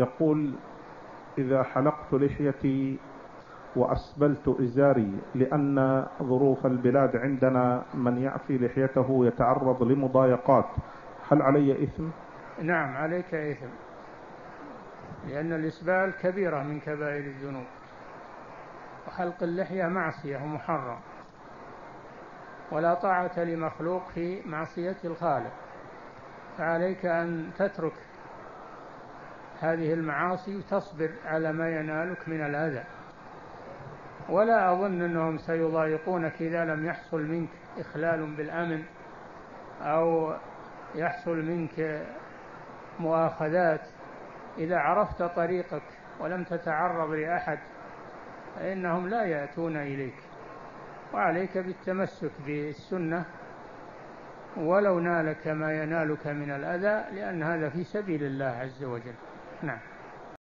يقول إذا حلقت لحيتي وأسبلت إزاري لأن ظروف البلاد عندنا من يعفي لحيته يتعرض لمضايقات. هل علي إثم؟ نعم عليك إثم. لأن الإسبال كبيرة من كبائر الذنوب. وحلق اللحية معصية ومحرم. ولا طاعة لمخلوق في معصية الخالق. فعليك أن تترك هذه المعاصي وتصبر على ما ينالك من الأذى. ولا أظن أنهم سيضايقونك إذا لم يحصل منك إخلال بالأمن أو يحصل منك مؤاخذات. إذا عرفت طريقك ولم تتعرض لأحد فإنهم لا يأتون إليك. وعليك بالتمسك بالسنة ولو نالك ما ينالك من الأذى لأن هذا في سبيل الله عز وجل. نعم